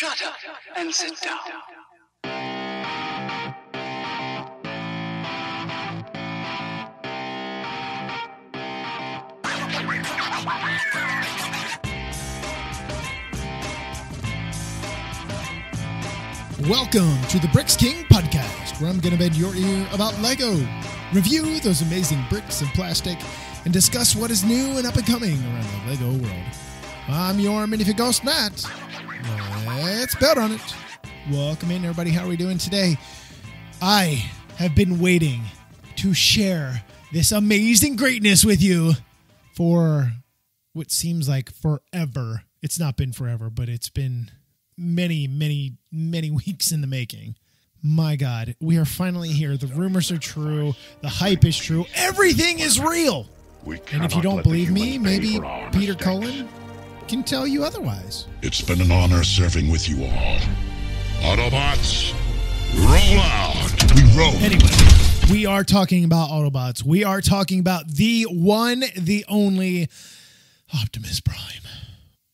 Shut up and sit down. Welcome to the Bricks King podcast, where I'm going to bend your ear about Lego, review those amazing bricks and plastic, and discuss what is new and up and coming around the Lego world. I'm your Minifig Ghost Matt. Let's bet on it. Welcome in, everybody. How are we doing today? I have been waiting to share this amazing greatness with you for what seems like forever. It's not been forever, but it's been many, many, many weeks in the making. My God, we are finally here. The rumors are true. The hype is true. Everything is real. And if you don't believe me, maybe Peter Cullen can tell you otherwise. It's been an honor serving with you all. Autobots, roll out! We roll. Anyway, we are talking about Autobots. We are talking about the one, the only Optimus Prime.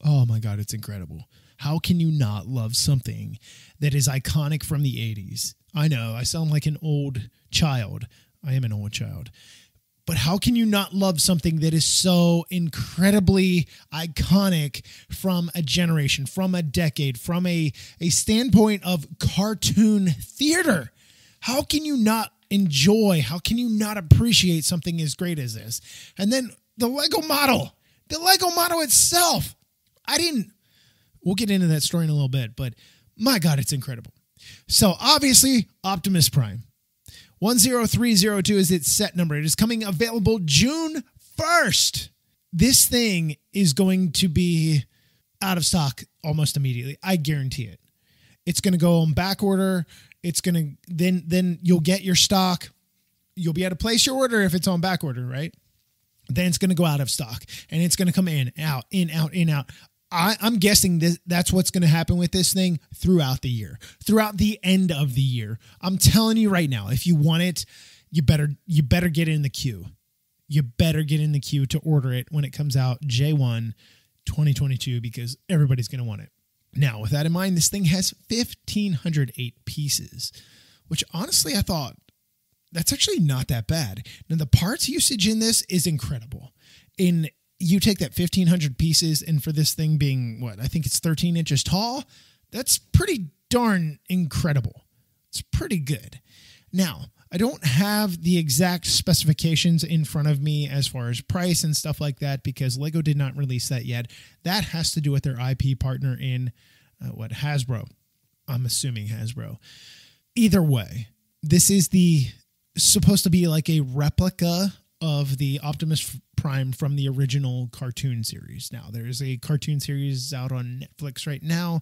Oh my God, it's incredible. How can you not love something that is iconic from the 80s? I know, I sound like an old child. I am an old child. But how can you not love something that is so incredibly iconic from a generation, from a decade, from a, a standpoint of cartoon theater? How can you not enjoy, how can you not appreciate something as great as this? And then the Lego model, the Lego model itself. I didn't We'll get into that story in a little bit, but my God, it's incredible. So obviously, Optimus Prime. 10302 is its set number. It is coming available June 1st. This thing is going to be out of stock almost immediately. I guarantee it. It's going to go on back order. It's going to then then you'll get your stock. You'll be able to place your order if it's on back order, right? Then it's going to go out of stock and it's going to come in, out, in, out, in, out. I, I'm guessing this, that's what's going to happen with this thing throughout the year, throughout the end of the year. I'm telling you right now, if you want it, you better you better get in the queue. You better get in the queue to order it when it comes out J1 2022 because everybody's going to want it. Now, with that in mind, this thing has 1508 pieces, which honestly I thought that's actually not that bad. Now, the parts usage in this is incredible. In you take that 1500 pieces and for this thing being what i think it's 13 inches tall that's pretty darn incredible. It's pretty good. Now i don't have the exact specifications in front of me as far as price and stuff like that because lego did not release that yet. That has to do with their ip partner in uh, what hasbro. I'm assuming hasbro. Either way this is the supposed to be like a replica of the Optimus Prime from the original cartoon series. Now, there's a cartoon series out on Netflix right now.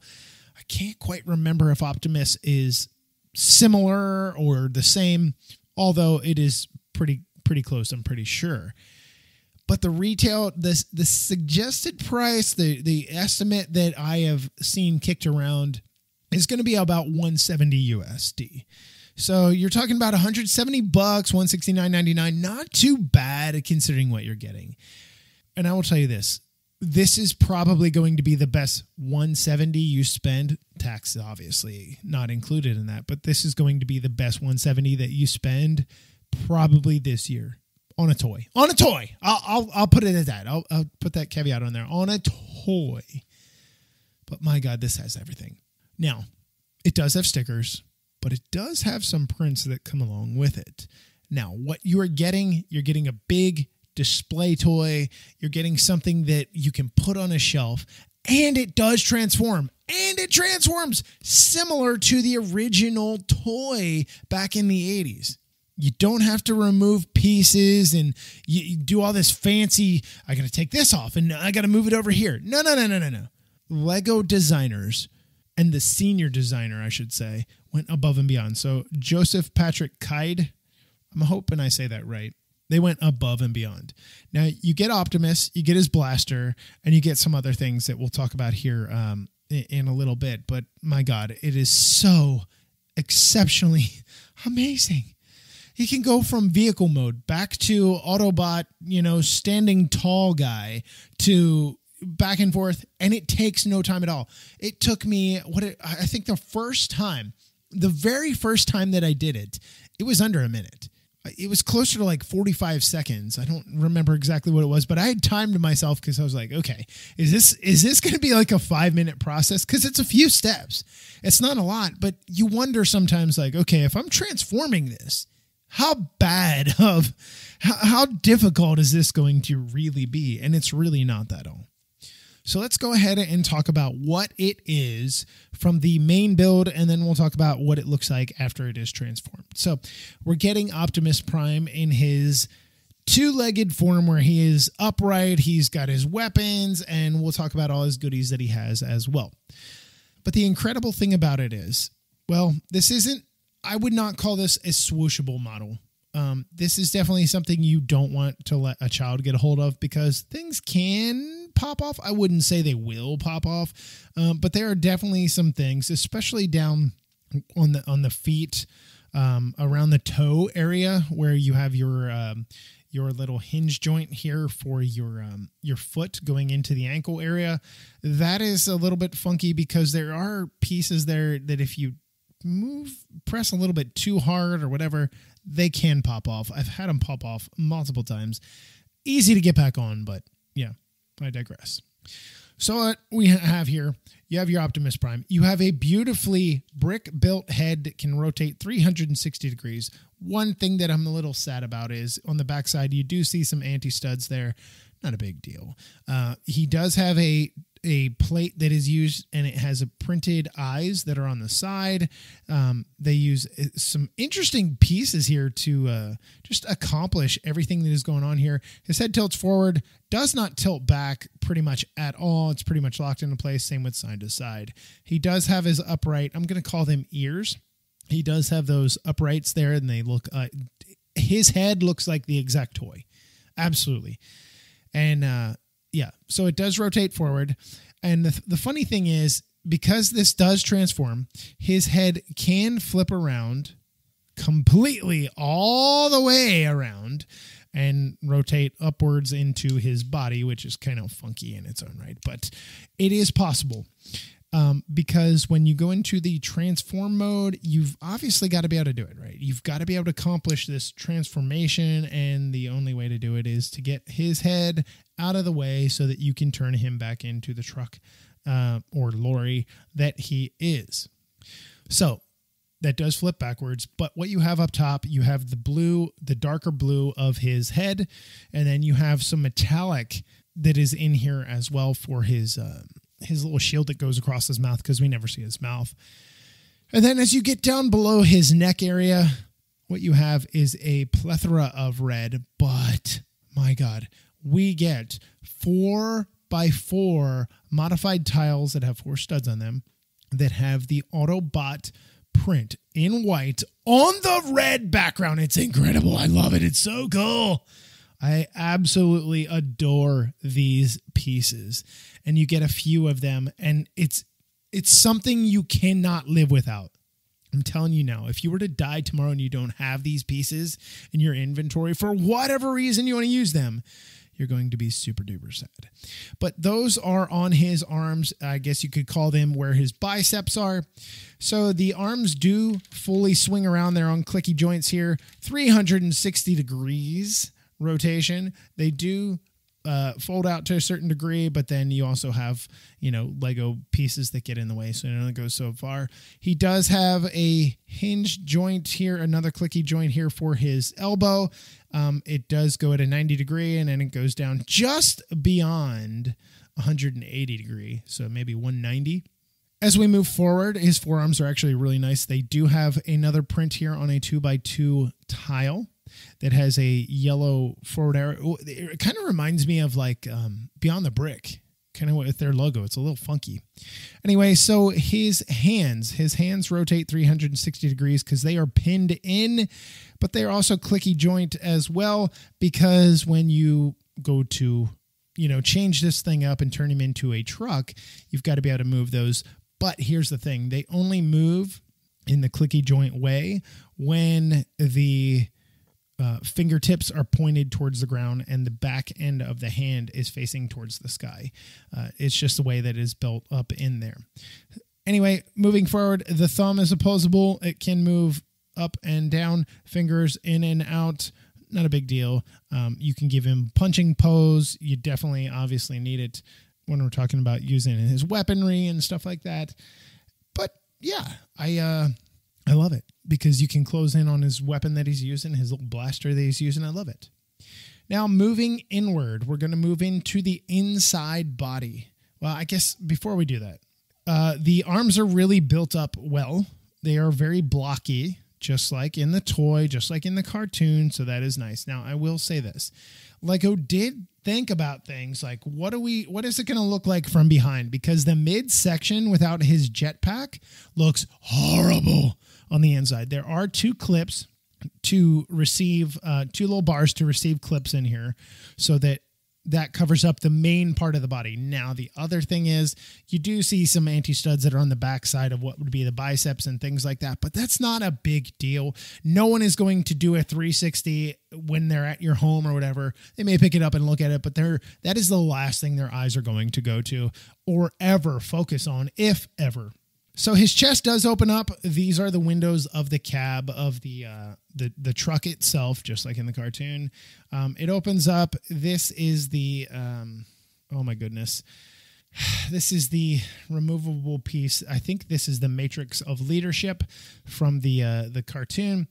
I can't quite remember if Optimus is similar or the same, although it is pretty pretty close, I'm pretty sure. But the retail the the suggested price, the the estimate that I have seen kicked around is going to be about 170 USD. So you're talking about 170 bucks, 169.99. Not too bad considering what you're getting. And I will tell you this. This is probably going to be the best 170 you spend. Tax is obviously not included in that, but this is going to be the best 170 that you spend probably this year on a toy. On a toy. I'll I'll, I'll put it at that. I'll, I'll put that caveat on there. On a toy. But my God, this has everything. Now, it does have stickers but it does have some prints that come along with it. Now, what you are getting, you're getting a big display toy, you're getting something that you can put on a shelf, and it does transform. And it transforms similar to the original toy back in the 80s. You don't have to remove pieces and you, do all this fancy, I got to take this off and I got to move it over here. No, no, no, no, no, no. Lego designers and the senior designer, I should say, went above and beyond. So Joseph Patrick Kyde, I'm hoping I say that right. They went above and beyond. Now you get Optimus, you get his blaster, and you get some other things that we'll talk about here um, in, in a little bit. But my God, it is so exceptionally amazing. He can go from vehicle mode back to Autobot, you know, standing tall guy to back and forth, and it takes no time at all. It took me what it, I think the first time, the very first time that I did it, it was under a minute. It was closer to like 45 seconds. I don't remember exactly what it was, but I had timed myself because I was like, okay, is this is this going to be like a five minute process? Because it's a few steps. It's not a lot, but you wonder sometimes, like, okay, if I'm transforming this, how bad of how, how difficult is this going to really be? And it's really not that all. So let's go ahead and talk about what it is from the main build, and then we'll talk about what it looks like after it is transformed. So we're getting Optimus Prime in his two legged form where he is upright, he's got his weapons, and we'll talk about all his goodies that he has as well. But the incredible thing about it is, well, this isn't, I would not call this a swooshable model. Um, this is definitely something you don't want to let a child get a hold of because things can pop off. I wouldn't say they will pop off, um, but there are definitely some things, especially down on the on the feet, um, around the toe area where you have your um, your little hinge joint here for your um, your foot going into the ankle area. That is a little bit funky because there are pieces there that if you move press a little bit too hard or whatever they can pop off i've had them pop off multiple times easy to get back on but yeah I digress. So what we have here, you have your Optimus Prime. You have a beautifully brick built head that can rotate 360 degrees. One thing that I'm a little sad about is on the backside, you do see some anti studs there. Not a big deal. Uh, he does have a a plate that is used and it has a printed eyes that are on the side. Um, they use uh, some interesting pieces here to uh, just accomplish everything that is going on here. His head tilts forward, does not tilt back pretty much at all. It's pretty much locked into place. Same with side to side. He does have his upright, I'm going to call them ears. He does have those uprights there and they look, uh, his head looks like the exact toy. Absolutely. And, uh, yeah, so it does rotate forward. And the, the funny thing is, because this does transform, his head can flip around completely all the way around and rotate upwards into his body, which is kind of funky in its own right, but it is possible um, because when you go into the transform mode, you've obviously got to be able to do it, right? You've got to be able to accomplish this transformation, and the only way to do it is to get his head out of the way so that you can turn him back into the truck uh, or lorry that he is. So that does flip backwards, but what you have up top, you have the blue, the darker blue of his head, and then you have some metallic that is in here as well for his. Uh, his little shield that goes across his mouth because we never see his mouth. And then as you get down below his neck area, what you have is a plethora of red, but my God, we get four by four modified tiles that have four studs on them that have the Autobot print in white on the red background. It's incredible. I love it. It's so cool. I absolutely adore these pieces. And you get a few of them and it's it's something you cannot live without. I'm telling you now, if you were to die tomorrow and you don't have these pieces in your inventory for whatever reason you want to use them, you're going to be super duper sad. But those are on his arms. I guess you could call them where his biceps are. So the arms do fully swing around their own clicky joints here, 360 degrees rotation. They do uh, fold out to a certain degree, but then you also have, you know, Lego pieces that get in the way. So it only goes so far. He does have a hinge joint here, another clicky joint here for his elbow. Um, it does go at a 90 degree and then it goes down just beyond 180 degree. So maybe 190. As we move forward, his forearms are actually really nice. They do have another print here on a two by two tile that has a yellow forward arrow. It kind of reminds me of like um, Beyond the Brick, kind of with their logo. It's a little funky. Anyway, so his hands, his hands rotate 360 degrees because they are pinned in, but they are also clicky joint as well because when you go to you know change this thing up and turn him into a truck you've got to be able to move those but here's the thing they only move in the clicky joint way when the uh, fingertips are pointed towards the ground and the back end of the hand is facing towards the sky. Uh, it's just the way that it is built up in there. Anyway, moving forward, the thumb is opposable. It can move up and down, fingers in and out. Not a big deal. Um, you can give him punching pose. You definitely, obviously, need it when we're talking about using his weaponry and stuff like that. But yeah, I uh, I love it because you can close in on his weapon that he's using, his little blaster that he's using. I love it. Now, moving inward, we're going to move into the inside body. Well, I guess before we do that, uh, the arms are really built up well. They are very blocky, just like in the toy, just like in the cartoon. So that is nice. Now, I will say this Lego did think about things like what do we what is it going to look like from behind because the mid section without his jetpack looks horrible on the inside there are two clips to receive uh, two little bars to receive clips in here so that that covers up the main part of the body. Now, the other thing is you do see some anti studs that are on the back side of what would be the biceps and things like that, but that's not a big deal. No one is going to do a 360 when they're at your home or whatever. They may pick it up and look at it, but they're that is the last thing their eyes are going to go to or ever focus on, if ever. So his chest does open up. These are the windows of the cab of the uh, the the truck itself, just like in the cartoon. Um, it opens up. This is the um, oh my goodness. This is the removable piece. I think this is the matrix of leadership from the uh, the cartoon.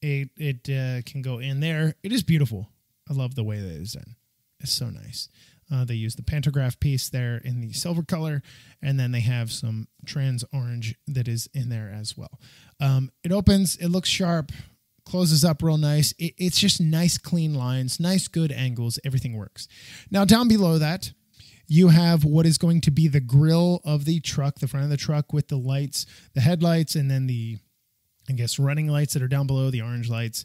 It it uh, can go in there. It is beautiful. I love the way that it is done. It's so nice. Uh, they use the pantograph piece there in the silver color, and then they have some trans orange that is in there as well. Um, it opens, it looks sharp, closes up real nice. It, it's just nice, clean lines, nice, good angles. Everything works. Now, down below that, you have what is going to be the grill of the truck, the front of the truck with the lights, the headlights, and then the, I guess, running lights that are down below, the orange lights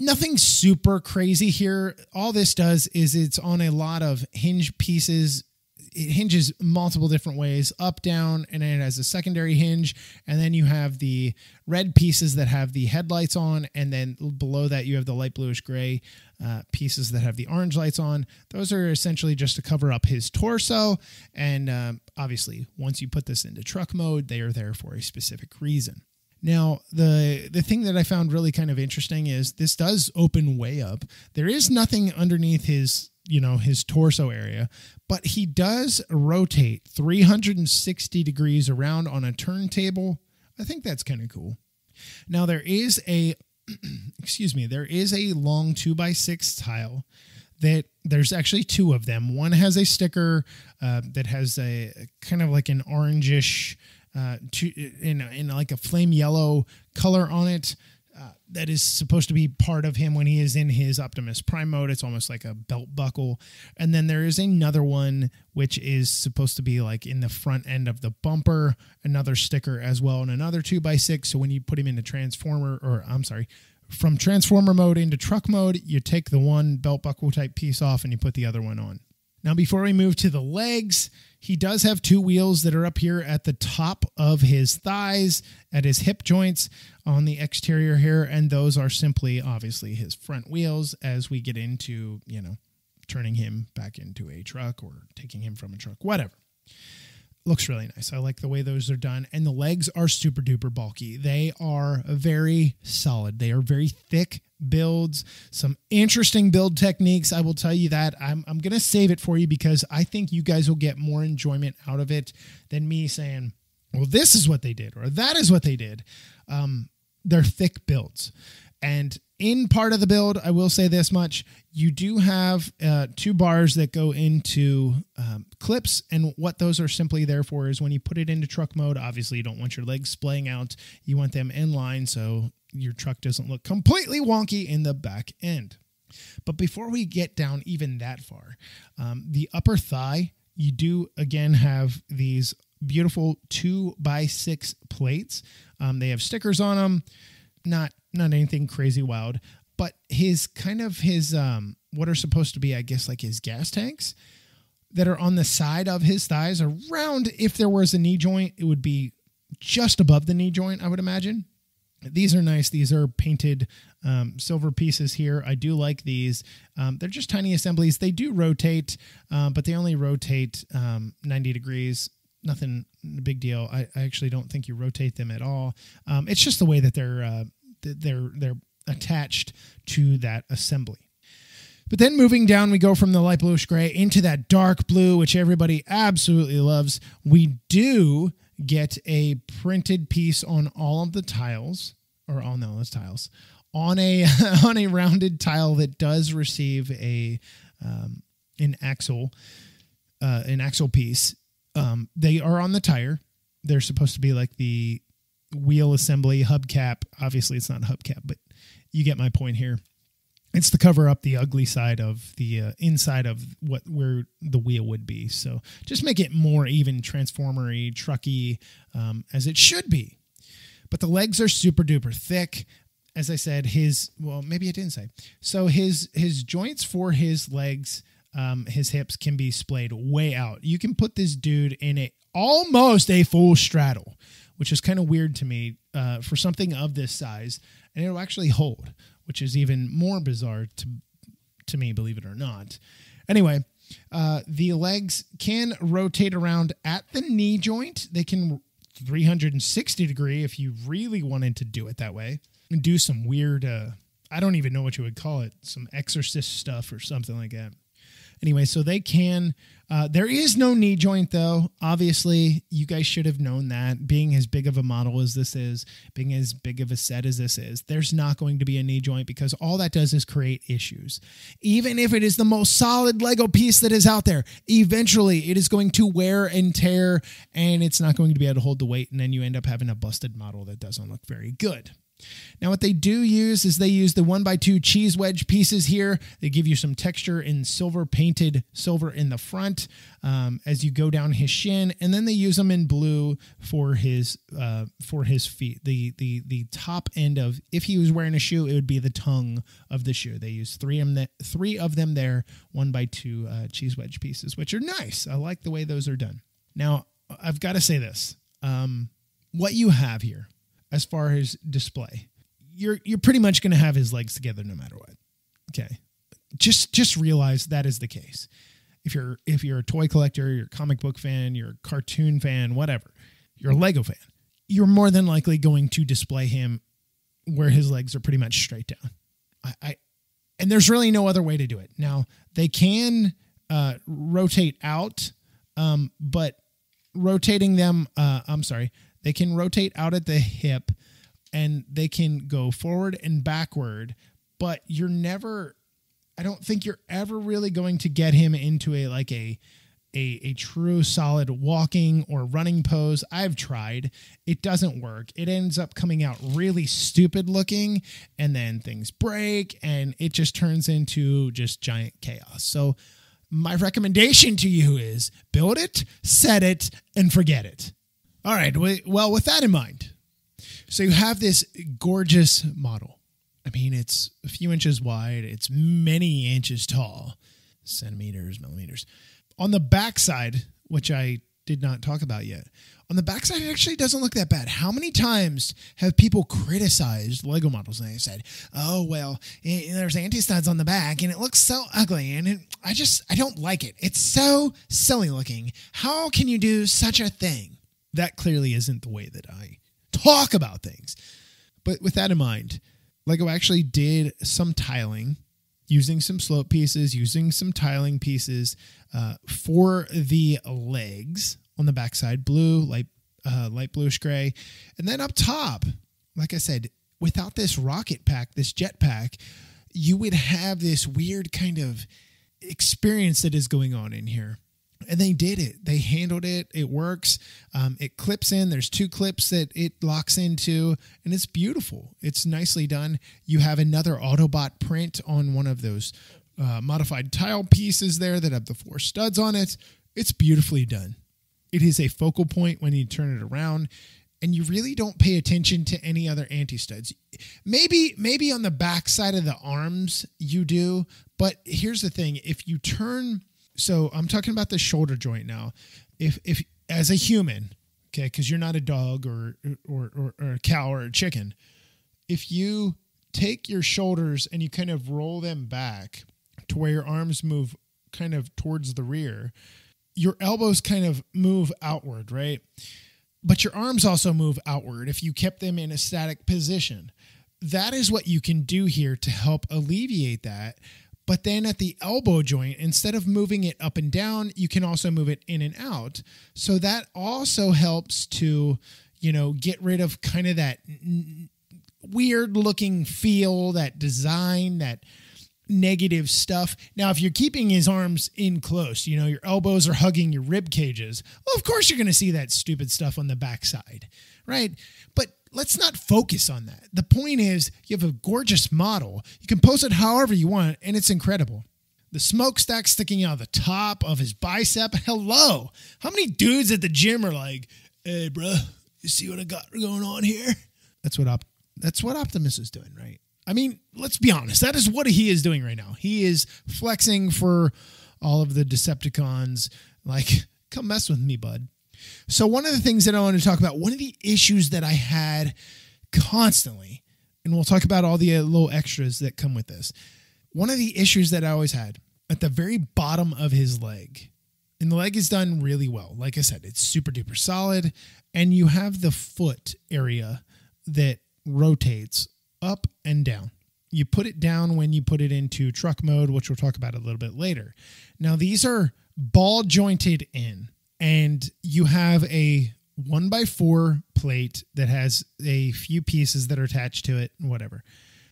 nothing super crazy here. All this does is it's on a lot of hinge pieces. It hinges multiple different ways, up, down, and it has a secondary hinge. And then you have the red pieces that have the headlights on, and then below that you have the light bluish gray uh, pieces that have the orange lights on. Those are essentially just to cover up his torso. And um, obviously, once you put this into truck mode, they are there for a specific reason. Now, the the thing that I found really kind of interesting is this does open way up. There is nothing underneath his, you know, his torso area, but he does rotate 360 degrees around on a turntable. I think that's kind of cool. Now there is a excuse me, there is a long two by six tile that there's actually two of them. One has a sticker uh, that has a kind of like an orangish uh, to, in in like a flame yellow color on it. Uh, that is supposed to be part of him when he is in his Optimus Prime mode. It's almost like a belt buckle. And then there is another one which is supposed to be like in the front end of the bumper, another sticker as well, and another two by six. So when you put him into Transformer, or I'm sorry, from Transformer mode into truck mode, you take the one belt buckle type piece off and you put the other one on. Now, before we move to the legs, he does have two wheels that are up here at the top of his thighs, at his hip joints on the exterior here. And those are simply, obviously, his front wheels as we get into, you know, turning him back into a truck or taking him from a truck, whatever. Looks really nice. I like the way those are done. And the legs are super duper bulky. They are very solid. They are very thick builds, some interesting build techniques. I will tell you that. I'm, I'm going to save it for you because I think you guys will get more enjoyment out of it than me saying, well, this is what they did or that is what they did. Um, they're thick builds. And in part of the build, I will say this much you do have uh, two bars that go into um, clips. And what those are simply there for is when you put it into truck mode, obviously you don't want your legs splaying out, you want them in line so your truck doesn't look completely wonky in the back end. But before we get down even that far, um, the upper thigh, you do again have these beautiful two by six plates. Um, they have stickers on them, not not anything crazy wild, but his kind of his um, what are supposed to be, I guess, like his gas tanks that are on the side of his thighs, around if there was a knee joint, it would be just above the knee joint, I would imagine these are nice. These are painted um, silver pieces here. I do like these. Um, they're just tiny assemblies. They do rotate, uh, but they only rotate um, 90 degrees. Nothing big deal. I, I, actually don't think you rotate them at all. Um, it's just the way that they're uh, they're they're attached to that assembly. But then moving down, we go from the light bluish gray into that dark blue, which everybody absolutely loves. We do get a printed piece on all of the tiles, or all no, it's tiles on a on a rounded tile that does receive a um, an axle uh, an axle piece. Um, they are on the tire. They're supposed to be like the wheel assembly hubcap. Obviously, it's not a hubcap, but you get my point here it's to cover up the ugly side of the uh, inside of what where the wheel would be. So just make it more even transformery, trucky, um, as it should be. But the legs are super duper thick. As I said, his well, maybe I didn't say. So his his joints for his legs, um, his hips can be splayed way out. You can put this dude in a almost a full straddle, which is kind of weird to me uh, for something of this size, and it'll actually hold which is even more bizarre to to me, believe it or not. Anyway, uh, the legs can rotate around at the knee joint. They can 360 degree if you really wanted to do it that way and do some weird uh, I don't even know what you would call it, some exorcist stuff or something like that. Anyway, so they can. Uh, there is no knee joint, though. Obviously, you guys should have known that. Being as big of a model as this is, being as big of a set as this is, there's not going to be a knee joint because all that does is create issues. Even if it is the most solid Lego piece that is out there, eventually it is going to wear and tear and it's not going to be able to hold the weight. And then you end up having a busted model that doesn't look very good. Now, what they do use is they use the one by two cheese wedge pieces here. They give you some texture in silver painted silver in the front um, as you go down his shin, and then they use them in blue for his uh, for his feet. The the the top end of if he was wearing a shoe, it would be the tongue of the shoe. They use three of them three of them there, one by two uh, cheese wedge pieces, which are nice. I like the way those are done. Now, I've got to say this: um, what you have here as far as display. You're you're pretty much going to have his legs together no matter what. Okay. Just just realize that is the case. If you're if you're a toy collector, you're a comic book fan, you're a cartoon fan, whatever, you're a Lego fan, you're more than likely going to display him where his legs are pretty much straight down. I, I and there's really no other way to do it. Now they can uh, rotate out, um, but rotating them, uh, I'm sorry, they can rotate out at the hip and they can go forward and backward, but you're never I don't think you're ever really going to get him into a like a a, a true solid walking or running pose. I've tried. It doesn't work. It ends up coming out really stupid looking and then things break and it just turns into just giant chaos. So my recommendation to you is build it, set it, and forget it. All right. Well, with that in mind, so you have this gorgeous model. I mean, it's a few inches wide, it's many inches tall, centimeters, millimeters. On the backside, which I did not talk about yet, on the backside, it actually doesn't look that bad. How many times have people criticized Lego models and they said, "Oh well, it, there's anti-studs on the back and it looks so ugly and it, I just I don't like it. It's so silly looking. How can you do such a thing?" that clearly isn't the way that I talk about things. But with that in mind, Lego actually did some tiling using some slope pieces, using some tiling pieces uh, for the legs on the backside, blue, light, uh, light bluish gray. And then up top, like I said, without this rocket pack, this jet pack, you would have this weird kind of experience that is going on in here and they did it. They handled it. It works. Um, it clips in. There's two clips that it locks into, and it's beautiful. It's nicely done. You have another Autobot print on one of those uh, modified tile pieces there that have the four studs on it. It's beautifully done. It is a focal point when you turn it around, and you really don't pay attention to any other anti studs. Maybe, maybe on the back side of the arms you do, but here's the thing: if you turn so I'm talking about the shoulder joint now. If if as a human, okay, because you're not a dog or, or or, or a cow or a chicken, if you take your shoulders and you kind of roll them back to where your arms move kind of towards the rear, your elbows kind of move outward, right? But your arms also move outward if you kept them in a static position. That is what you can do here to help alleviate that. But then at the elbow joint, instead of moving it up and down, you can also move it in and out. So that also helps to, you know, get rid of kind of that weird looking feel, that design, that negative stuff. Now, if you're keeping his arms in close, you know, your elbows are hugging your rib cages, well, of course you're going to see that stupid stuff on the backside, right? But let's not focus on that. The point is, you have a gorgeous model. You can pose it however you want, and it's incredible. The smokestack sticking out of the top of his bicep. Hello. How many dudes at the gym are like, hey, bro, you see what I got going on here? That's what Op- that's what Optimus is doing, right? I mean, let's be honest. That is what he is doing right now. He is flexing for all of the Decepticons. Like, come mess with me, bud. So, one of the things that I want to talk about, one of the issues that I had constantly, and we'll talk about all the uh, little extras that come with this. One of the issues that I always had at the very bottom of his leg, and the leg is done really well. Like I said, it's super duper solid. And you have the foot area that rotates up and down. You put it down when you put it into truck mode, which we'll talk about a little bit later. Now, these are ball jointed in, and you have a one by four plate that has a few pieces that are attached to it, and whatever.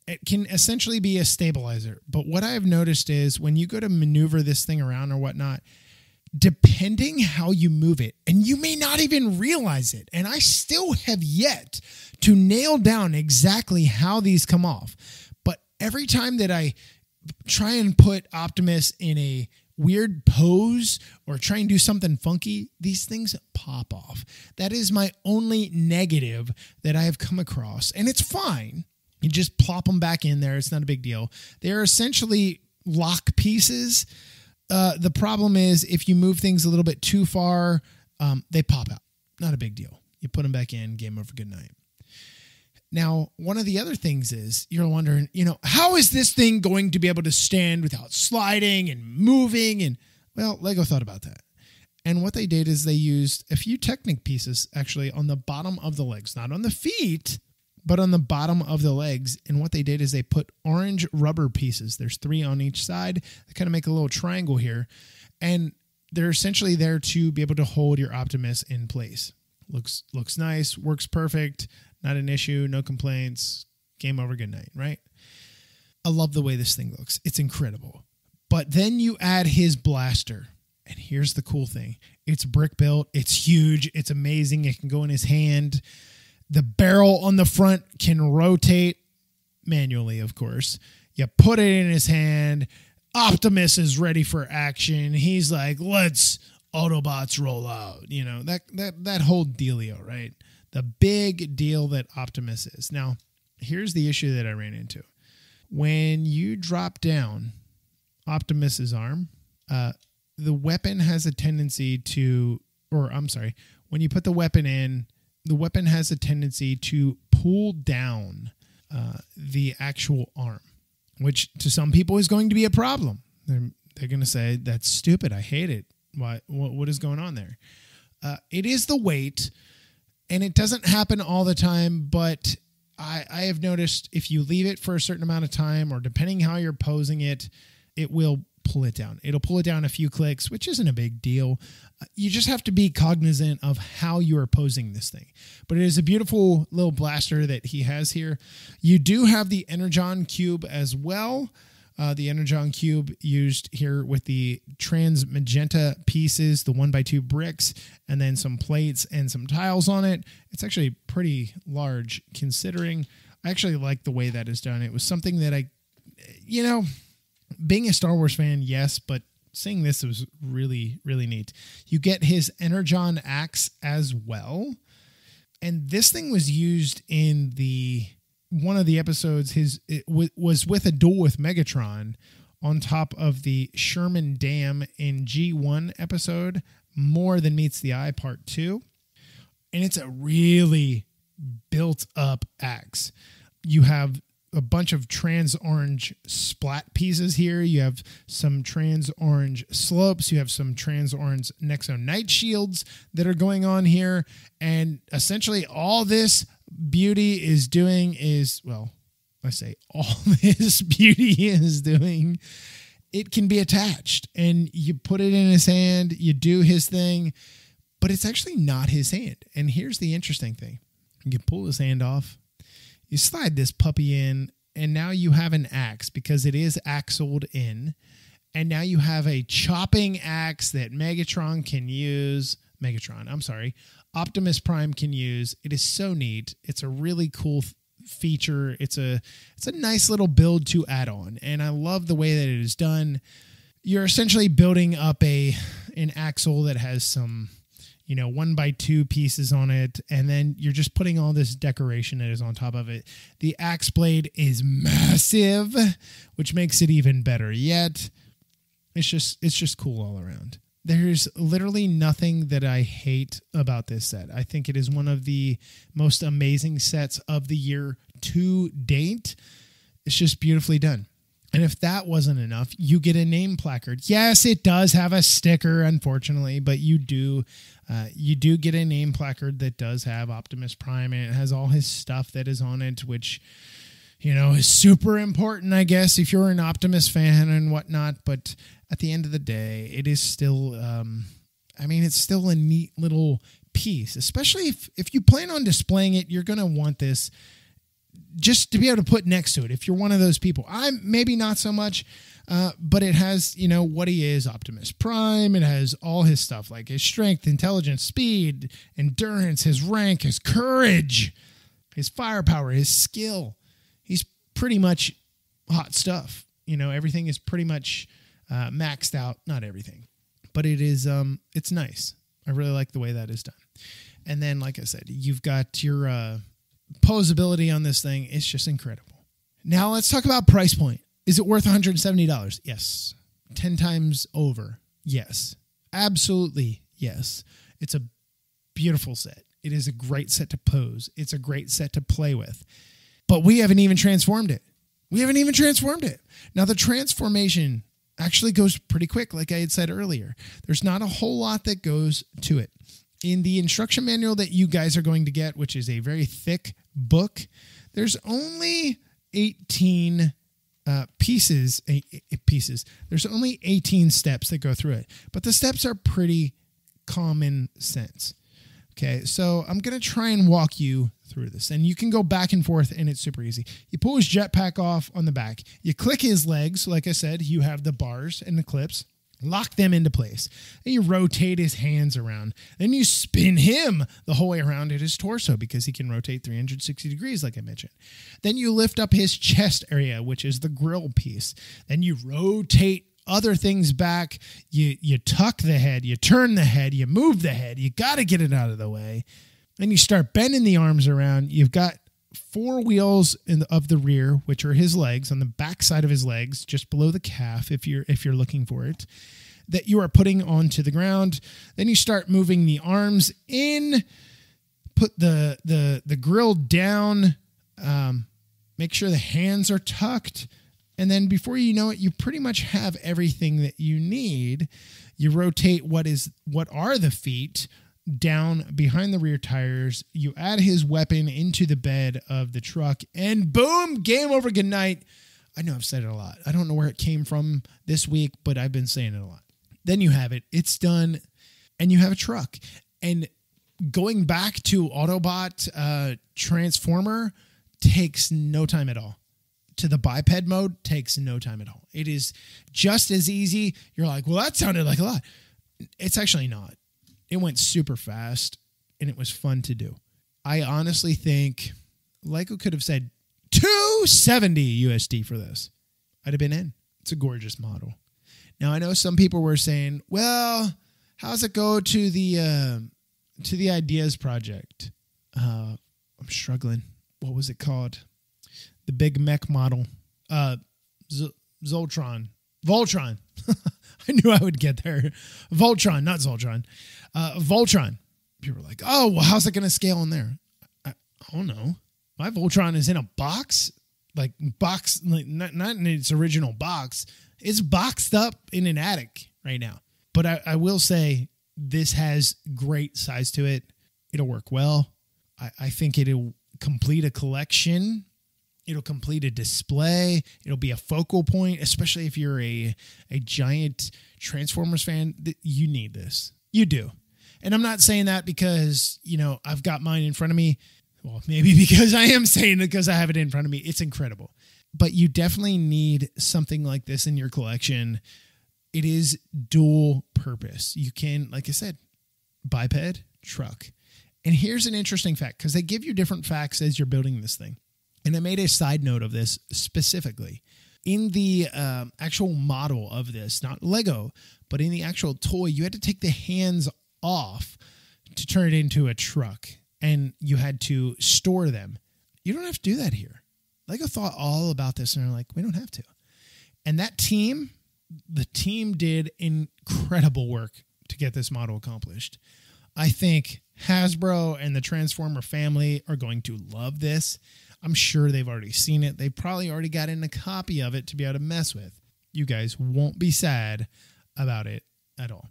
It can essentially be a stabilizer. But what I've noticed is when you go to maneuver this thing around or whatnot, depending how you move it, and you may not even realize it, and I still have yet to nail down exactly how these come off. But every time that I try and put Optimus in a weird pose or try and do something funky, these things pop off. That is my only negative that I have come across. And it's fine. You just plop them back in there. It's not a big deal. They're essentially lock pieces. Uh, the problem is if you move things a little bit too far, um, they pop out. Not a big deal. You put them back in, game over, good night. Now, one of the other things is you're wondering, you know, how is this thing going to be able to stand without sliding and moving? And well, Lego thought about that. And what they did is they used a few Technic pieces actually on the bottom of the legs, not on the feet, but on the bottom of the legs. And what they did is they put orange rubber pieces. There's three on each side. They kind of make a little triangle here. And they're essentially there to be able to hold your Optimus in place. Looks looks nice, works perfect. Not an issue, no complaints. Game over, good night, right? I love the way this thing looks. It's incredible. But then you add his blaster. And here's the cool thing it's brick built, it's huge, it's amazing. It can go in his hand. The barrel on the front can rotate manually, of course. You put it in his hand. Optimus is ready for action. He's like, let's Autobots roll out. You know, that that that whole dealio, right? The big deal that Optimus is. Now, here's the issue that I ran into. When you drop down Optimus's arm, uh, the weapon has a tendency to, or I'm sorry, when you put the weapon in, the weapon has a tendency to pull down uh, the actual arm, which to some people is going to be a problem. They're, they're going to say, that's stupid. I hate it. Why, what, what is going on there? Uh, it is the weight and it doesn't happen all the time, but I, I have noticed if you leave it for a certain amount of time, or depending how you're posing it, it will pull it down. It'll pull it down a few clicks, which isn't a big deal. Uh, you just have to be cognizant of how you are posing this thing. But it is a beautiful little blaster that he has here. You do have the Energon cube as well uh, the Energon cube used here with the trans magenta pieces, the one by two bricks, and then some plates and some tiles on it. It's actually pretty large considering. I actually like the way that is done. It was something that I, you know, being a Star Wars fan, yes, but seeing this was really, really neat. You get his Energon axe as well. And this thing was used in the one of the episodes his it w- was with a duel with Megatron on top of the Sherman Dam in G1 episode More Than Meets the Eye part 2 and it's a really built up axe you have a bunch of trans orange splat pieces here. You have some trans orange slopes. You have some trans orange Nexo Knight Shields that are going on here. And essentially, all this beauty is doing is, well, I say all this beauty is doing, it can be attached. And you put it in his hand, you do his thing, but it's actually not his hand. And here's the interesting thing you pull his hand off you slide this puppy in, and now you have an axe because it is axled in. And now you have a chopping axe that Megatron can use. Megatron, I'm sorry. Optimus Prime can use. It is so neat. It's a really cool feature. It's a it's a nice little build to add on, and I love the way that it is done. You're essentially building up a an axle that has some you know, one by two pieces on it, and then you're just putting all this decoration that is on top of it. The axe blade is massive, which makes it even better yet. It's just it's just cool all around. There's literally nothing that I hate about this set. I think it is one of the most amazing sets of the year to date. It's just beautifully done. And if that wasn't enough, you get a name placard. Yes, it does have a sticker, unfortunately, but you do uh, you do get a name placard that does have Optimus Prime and it has all his stuff that is on it, which you know is super important, I guess, if you're an Optimus fan and whatnot. But at the end of the day, it is still um, I mean, it's still a neat little piece, especially if if you plan on displaying it, you're gonna want this just to be able to put next to it if you're one of those people. I'm maybe not so much uh, but it has you know what he is optimus prime it has all his stuff like his strength intelligence speed endurance his rank his courage his firepower his skill. He's pretty much hot stuff you know everything is pretty much uh, maxed out not everything but it is um it's nice i really like the way that is done and then like i said you've got your uh posability on this thing It's just incredible. Now let's talk about price point. Is it worth $170? Yes. 10 times over? Yes. Absolutely yes. It's a beautiful set. It is a great set to pose. It's a great set to play with. But we haven't even transformed it. We haven't even transformed it. Now, the transformation actually goes pretty quick, like I had said earlier. There's not a whole lot that goes to it in the instruction manual that you guys are going to get, which is a very thick book, there's only 18 uh, pieces. pieces. There's only 18 steps that go through it, but the steps are pretty common sense. Okay, so I'm gonna try and walk you through this, and you can go back and forth, and it's super easy. You pull his jetpack off on the back. You click his legs. Like I said, you have the bars and the clips lock them into place. And you rotate his hands around. Then you spin him the whole way around at his torso because he can rotate 360 degrees, like I mentioned. Then you lift up his chest area, which is the grill piece. Then you rotate other things back. You you tuck the head, you turn the head, you move the head. You got to get it out of the way. Then you start bending the arms around. You've got four wheels in the, of the rear, which are his legs on the back side of his legs, just below the calf, if you're if you're looking for it, that you are putting onto the ground. Then you start moving the arms in, put the the the grill down, um, make sure the hands are tucked, and then before you know it, you pretty much have everything that you need. You rotate what is what are the feet down behind the rear tires. You add his weapon into the bed of the truck, and boom, game over. Good night. I know I've said it a lot. I don't know where it came from this week, but I've been saying it a lot. Then you have it, it's done, and you have a truck. And going back to Autobot uh, Transformer takes no time at all. To the biped mode takes no time at all. It is just as easy. You're like, well, that sounded like a lot. It's actually not it went super fast and it was fun to do. I honestly think Lego could have said 270 USD for this. I'd have been in. It's a gorgeous model. Now I know some people were saying, "Well, how's it go to the uh, to the ideas project?" Uh, I'm struggling. What was it called? The big mech model. Uh, Z- Zoltron. Voltron. I knew I would get there. Voltron, not Zoltron. Uh, Voltron. People were like, oh, well, how's it going to scale in there? I, I don't know. My Voltron is in a box, like box, like not, not in its original box. It's boxed up in an attic right now. But I, I will say this has great size to it. It'll work well. I, I think it'll complete a collection. It'll complete a display. It'll be a focal point, especially if you're a a giant Transformers fan. You need this. You do. And I'm not saying that because, you know, I've got mine in front of me. Well, maybe because I am saying it because I have it in front of me. It's incredible. But you definitely need something like this in your collection. It is dual purpose. You can, like I said, biped, truck. And here's an interesting fact because they give you different facts as you're building this thing. And I made a side note of this specifically. In the um, actual model of this, not Lego, but in the actual toy, you had to take the hands off to turn it into a truck and you had to store them. You don't have to do that here. Lego thought all about this and they're like, we don't have to. And that team, the team did incredible work to get this model accomplished. I think Hasbro and the Transformer family are going to love this. I'm sure they've already seen it. They probably already got in a copy of it to be able to mess with. You guys won't be sad about it at all.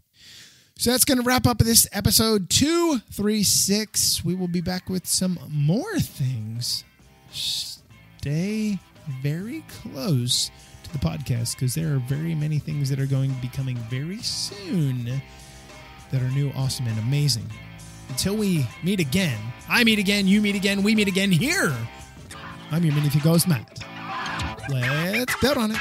So that's going to wrap up this episode 236. We will be back with some more things. Stay very close to the podcast because there are very many things that are going to be coming very soon that are new, awesome, and amazing. Until we meet again, I meet again, you meet again, we meet again here. I'm your minifig ghost, Matt. Let's build on it.